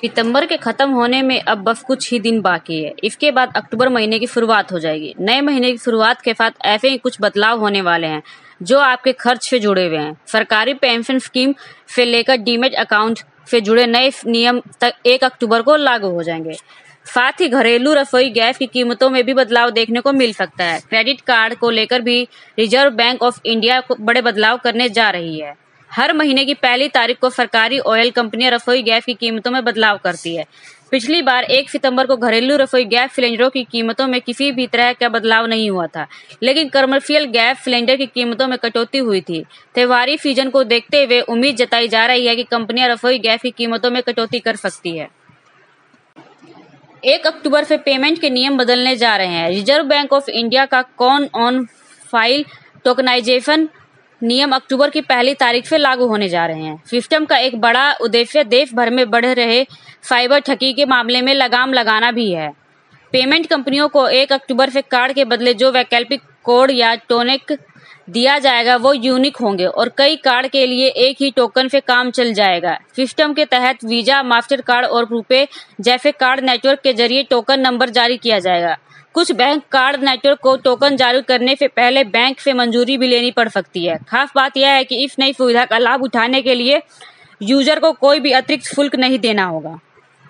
सितंबर के खत्म होने में अब बस कुछ ही दिन बाकी है। इसके बाद अक्टूबर महीने की शुरुआत हो जाएगी। नए महीने की शुरुआत के साथ ऐसे ही कुछ बदलाव होने वाले हैं, जो आपके खर्च से जुड़े हुए हैं। सरकारी पेंशन स्कीम से लेकर डीमेट अकाउंट से जुड़े नए नियम तक एक अक्टूबर को लागू हो जाएँगे। साथ ही घरेलू रसोई गैस की कीमतों में भी बदलाव देखने को मिल सकता है। क्रेडिट कार्ड को लेकर भी रिज़र्व बैंक ऑफ़ इंडिया को बड़े बदलाव करने जा रही है। हर महीने की पहली तारीख को सरकारी ऑयल कंपनियाँ रसोई गैस की कीमतों में बदलाव करती है। पिछली बार एक सितंबर को घरेलू रसोई गैस सिलेंडरों की कीमतों में किसी भी तरह का बदलाव नहीं हुआ था, लेकिन कमर्शियल गैस सिलेंडर की कीमतों में कटौती हुई थी। त्योहारी सीज़न को देखते हुए उम्मीद जताई जा रही है कि कंपनियाँ रसोई गैस की कीमतों में कटौती कर सकती है। एक अक्टूबर से पेमेंट के नियम बदलने जा रहे हैं। रिज़र्व बैंक ऑफ़ इंडिया का कॉन ऑन फ़ाइल टोकनाइजेशन नियम अक्टूबर की पहली तारीख से लागू होने जा रहे हैं। सिस्टम का एक बड़ा उद्देश्य देश भर में बढ़ रहे साइबर ठगी के मामले में लगाम लगाना भी है। पेमेंट कंपनियों को एक अक्टूबर से कार्ड के बदले जो वैकल्पिक कोड या टोनिक दिया जाएगा, वो यूनिक होंगे और कई कार्ड के लिए एक ही टोकन से काम चल जाएगा। सिस्टम के तहत वीज़ा मास्टर कार्ड और रुपे जैसे कार्ड नेटवर्क के ज़रिए टोकन नंबर जारी किया जाएगा। कुछ बैंक कार्ड नेटवर्क को टोकन जारी करने से पहले बैंक से मंजूरी भी लेनी पड़ सकती है। खास बात यह है कि इस नई सुविधा का लाभ उठाने के लिए यूज़र को कोई भी अतिरिक्त शुल्क नहीं देना होगा।